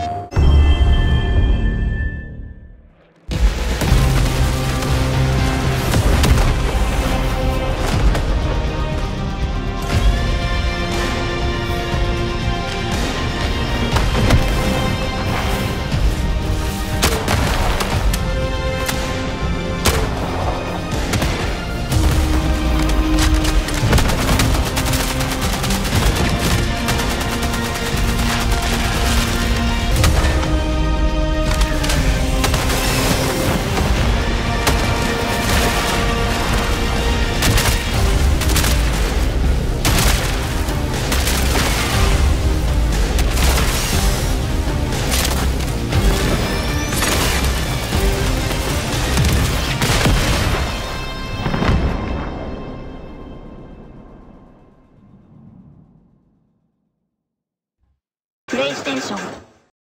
Show. プレイステーション。